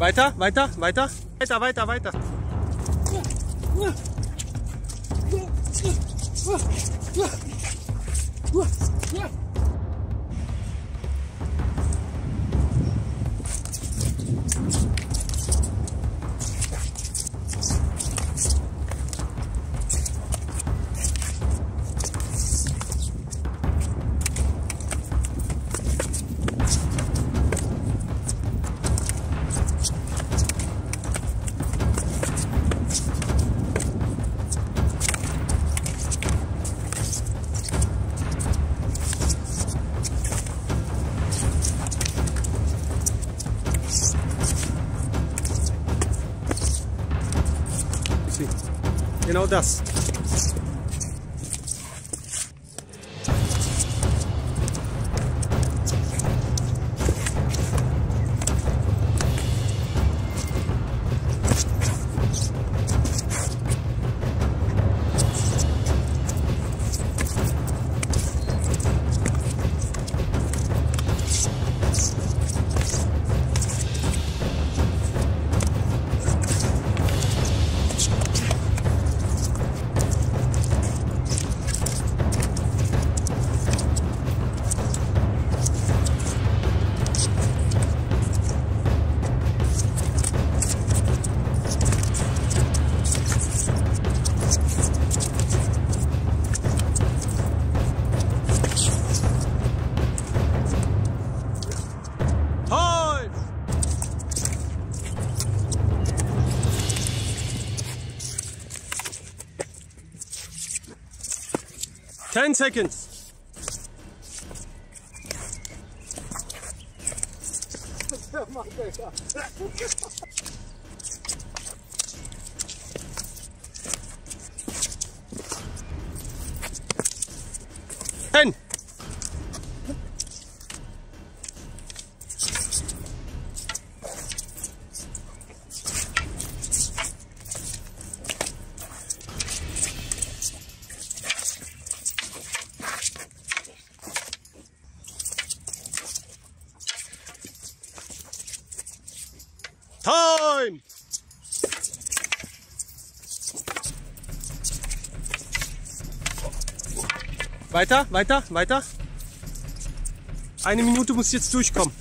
Weiter, weiter, weiter. Weiter, weiter, weiter. see. You know, dust. 10 seconds. Ten. Time! Weiter, weiter, weiter. Eine Minute muss jetzt durchkommen.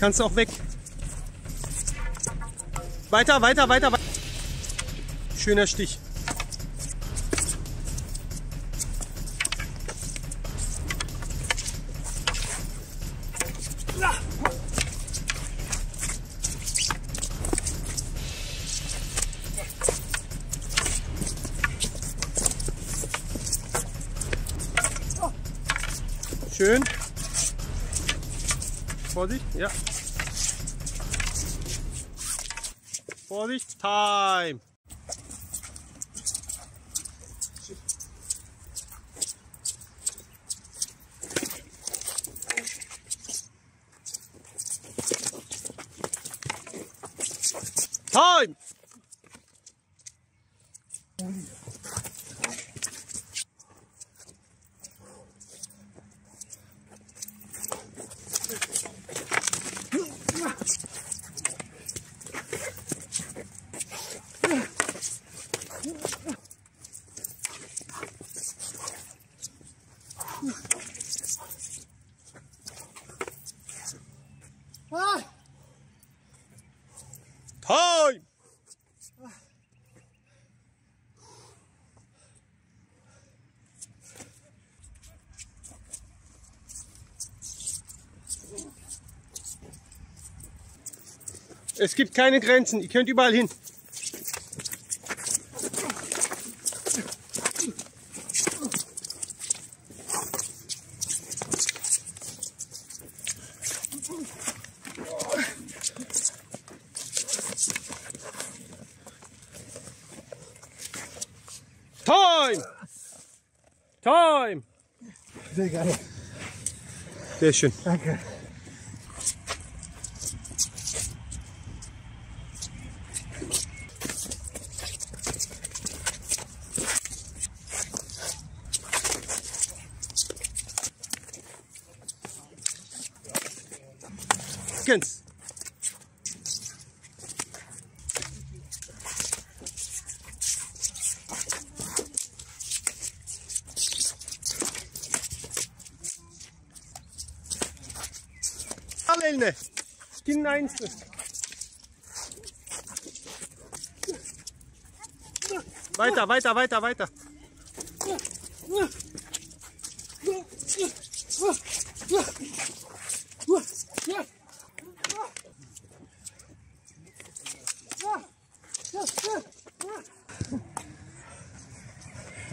Kannst du auch weg. Weiter, weiter, weiter, weiter. Schöner Stich. Schön. Vorsicht, ja. Vorsicht, Time. Time. Time. Es gibt keine Grenzen, ihr könnt überall hin. Time! Time! They got it. Station. you. Skins. Eline. Gidin aynısı. Weiter, weiter, weiter, weiter.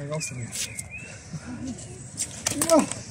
Raus damit. Ja.